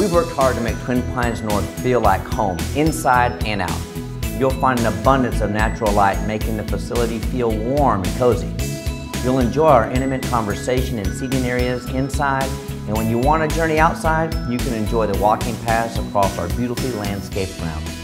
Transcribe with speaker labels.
Speaker 1: We've worked hard to make Twin Pines North feel like home, inside and out. You'll find an abundance of natural light making the facility feel warm and cozy. You'll enjoy our intimate conversation and seating areas inside, and when you want to journey outside, you can enjoy the walking paths across our beautifully landscaped grounds.